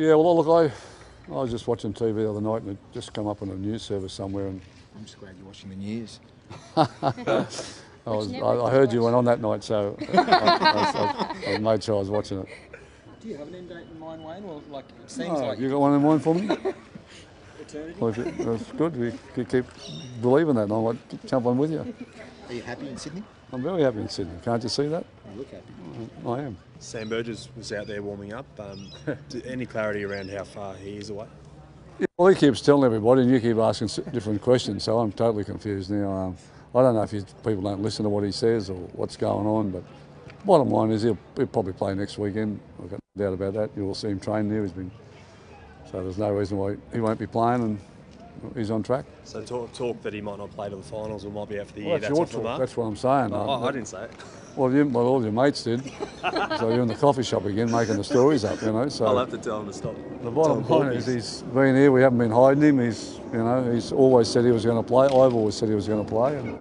Yeah, well, look, I, I was just watching TV the other night and it just come up on a news service somewhere and I'm just glad you're watching the news. I, was, I, I heard you went on that night, so I, I, I, I made sure I was watching it. Do you have an end date in mind, Wayne? Well, like it seems Oh, like you got one in mind for me? eternity. Well, if it, that's good. We we keep believing that and I might jump on with you. Are you happy in Sydney? I'm very happy in Sydney. Can't you see that? You look happy. I am. Sam Burgess was out there warming up. Um, any clarity around how far he is away? Yeah, well, he keeps telling everybody, and you keep asking different questions, so I'm totally confused now. Um, I don't know if he's, people don't listen to what he says or what's going on, but bottom line is he'll, he'll probably play next weekend. I've got no doubt about that. You will see him train there. He's been so there's no reason why he won't be playing, and he's on track. So talk, talk that he might not play to the finals or might be out for the Well, year. that's your talk. That's what I'm saying. Oh, Uh, I, I didn't say it. Well, you, well, all your mates did. so you're in the coffee shop again, making the stories up, you know. So I'll have to tell him to stop. The bottom line is he's been here. We haven't been hiding him. He's, you know, he's always said he was going to play. I've always said he was going to play. And